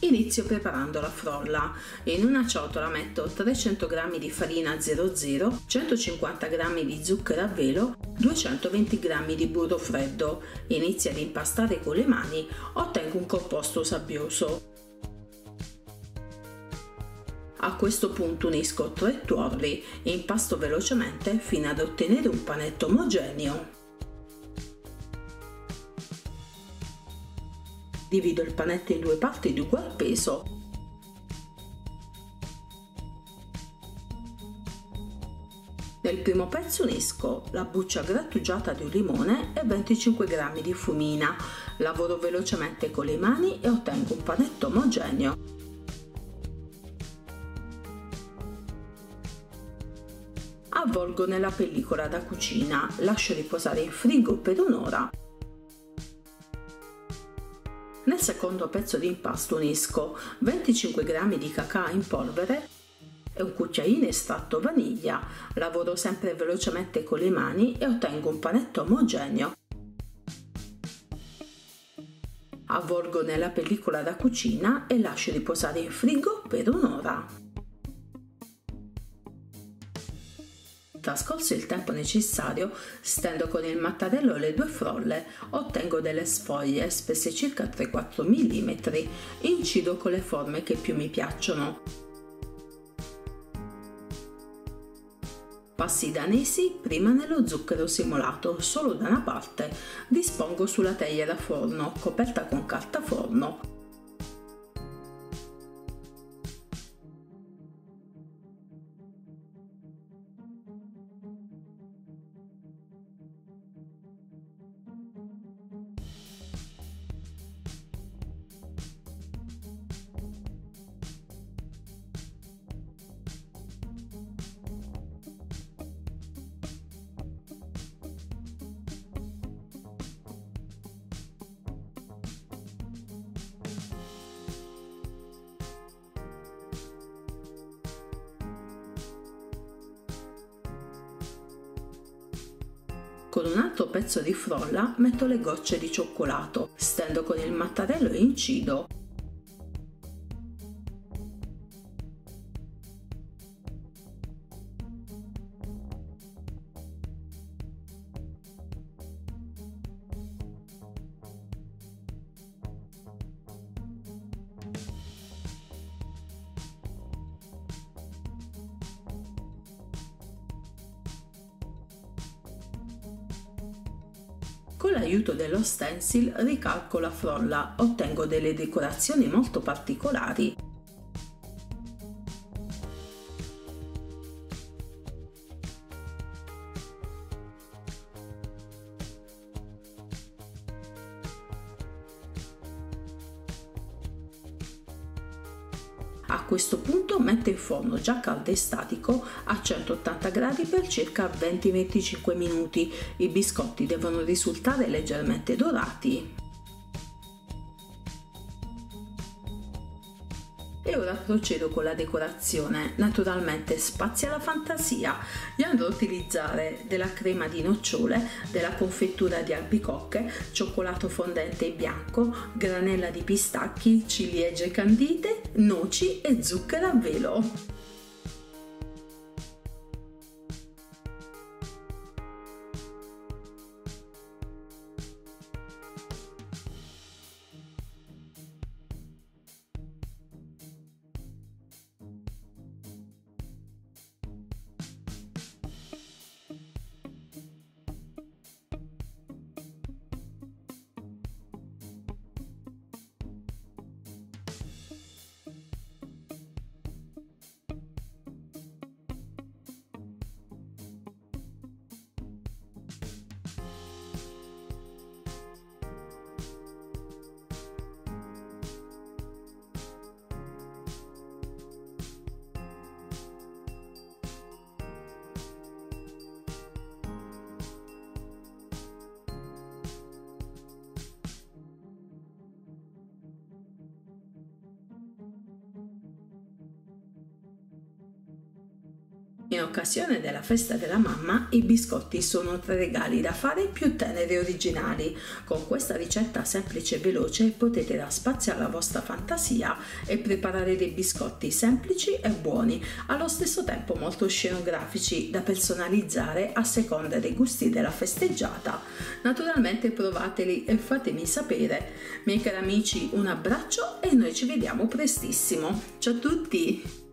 Inizio preparando la frolla. In una ciotola metto 300 g di farina 00, 150 g di zucchero a velo, 220 g di burro freddo. Inizio ad impastare con le mani, ottengo un composto sabbioso. A questo punto unisco tre tuorli e impasto velocemente fino ad ottenere un panetto omogeneo. Divido il panetto in due parti di ugual peso Nel primo pezzo unisco la buccia grattugiata di un limone e 25 g di fumina. Lavoro velocemente con le mani e ottengo un panetto omogeneo. Avvolgo nella pellicola da cucina, lascio riposare in frigo per un'ora. Nel secondo pezzo di impasto unisco 25 g di cacao in polvere e un cucchiaino estratto vaniglia. Lavoro sempre velocemente con le mani e ottengo un panetto omogeneo. Avvolgo nella pellicola da cucina e lascio riposare in frigo per un'ora. Trascorso il tempo necessario, stendo con il mattarello le due frolle, ottengo delle sfoglie spesse circa 3-4 mm, incido con le forme che più mi piacciono. Passi danesi prima nello zucchero simulato solo da una parte, dispongo sulla teglia da forno coperta con carta forno Con un altro pezzo di frolla metto le gocce di cioccolato, stendo con il mattarello e incido Con l'aiuto dello stencil ricalco la frolla, ottengo delle decorazioni molto particolari A questo punto metto in forno già caldo e statico a 180 gradi per circa 20-25 minuti. I biscotti devono risultare leggermente dorati. E ora procedo con la decorazione, naturalmente spazia la fantasia. Io andrò a utilizzare della crema di nocciole, della confettura di albicocche, cioccolato fondente bianco, granella di pistacchi, ciliegie candite, noci e zucchero a velo. In occasione della festa della mamma i biscotti sono tre regali da fare più teneri e originali. Con questa ricetta semplice e veloce potete dar spazio alla vostra fantasia e preparare dei biscotti semplici e buoni, allo stesso tempo molto scenografici da personalizzare a seconda dei gusti della festeggiata. Naturalmente provateli e fatemi sapere. Miei cari amici un abbraccio e noi ci vediamo prestissimo. Ciao a tutti!